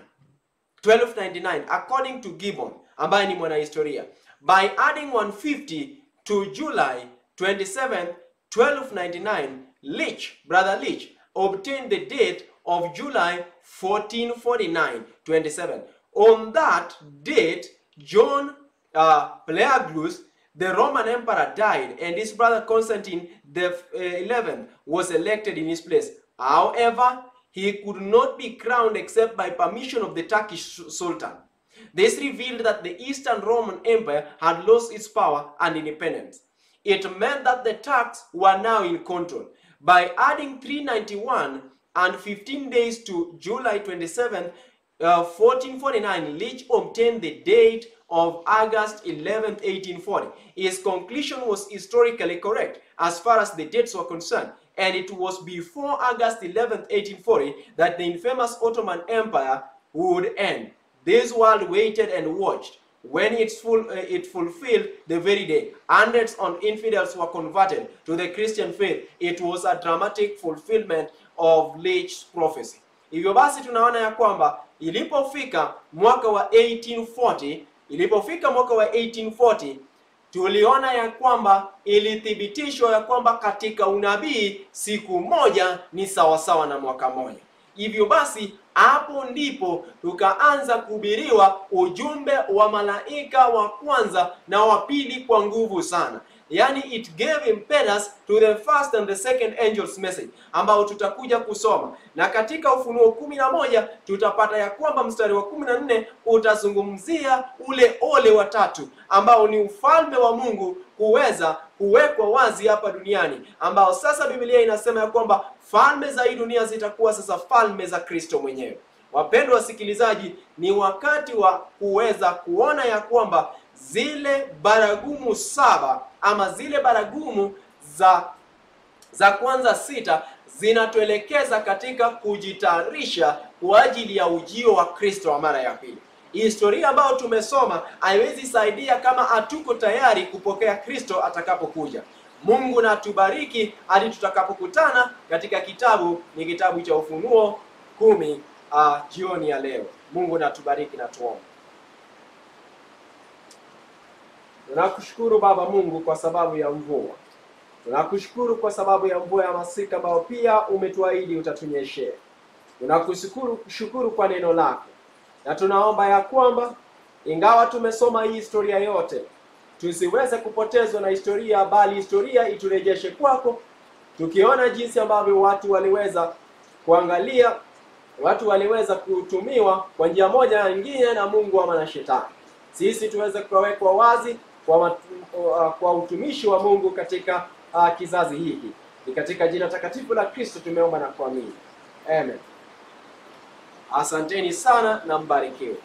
1299 according to Gibbon ambaye ni mwanahistoria by adding 150 to July 27 1299 Leach brother Leach obtained the date of July 1449 27 on that date John uh, the Roman emperor died and his brother Constantine the uh, 11th was elected in his place however he could not be crowned except by permission of the Turkish Sultan. This revealed that the Eastern Roman Empire had lost its power and independence. It meant that the Turks were now in control. By adding 391 and 15 days to July 27, uh, 1449, Leach obtained the date of August 11, 1840. His conclusion was historically correct as far as the dates were concerned and it was before August 11, 1840 that the infamous Ottoman Empire would end. This world waited and watched. When it's full, uh, it fulfilled the very day, hundreds of infidels were converted to the Christian faith. It was a dramatic fulfillment of Leach's prophecy. Hivyo basi tunaona ya kwamba ilipofika mwaka wa 1840, ilipofika mwaka wa 1840 tuliona ya kwamba ilithibitishwa ya kwamba katika unabii siku moja ni sawasawa na mwaka moja. Hivyo basi hapo ndipo tukaanza kuhubiriwa ujumbe wa malaika wa kwanza na wa pili kwa nguvu sana. Yani it gave impetus to the first and the second angel's message ambao tutakuja kusoma, na katika Ufunuo kumi na moja tutapata ya kwamba mstari wa kumi na nne utazungumzia ule ole watatu ambao ni ufalme wa Mungu kuweza kuwekwa wazi hapa duniani, ambao sasa Biblia inasema ya kwamba falme za hii dunia zitakuwa sasa falme za Kristo mwenyewe. Wapendwa wasikilizaji, ni wakati wa kuweza kuona ya kwamba zile baragumu saba ama zile baragumu za za kwanza sita zinatuelekeza katika kujitayarisha kwa ajili ya ujio wa Kristo wa mara ya pili. Historia ambayo tumesoma haiwezi saidia kama hatuko tayari kupokea Kristo atakapokuja. Mungu na tubariki hadi tutakapokutana katika kitabu ni kitabu cha Ufunuo kumi uh, jioni ya leo. Mungu na tubariki na tuombe. Tunakushukuru Baba Mungu kwa sababu ya mvua. Tunakushukuru kwa sababu ya mvua ya masika ambayo pia umetuahidi utatunyeshea. Tunakushukuru shukuru kwa neno lako, na tunaomba ya kwamba ingawa tumesoma hii historia yote, tusiweze kupotezwa na historia, bali historia iturejeshe kwako, tukiona jinsi ambavyo watu waliweza kuangalia, watu waliweza kutumiwa kwa njia moja nyingine na Mungu ama na shetani. Sisi tuweze kuwekwa wazi kwa, matu, uh, kwa utumishi wa Mungu katika uh, kizazi hiki. Ni katika jina takatifu la Kristo tumeomba na kuamini. Amen. Asanteni sana na mbarikiwe.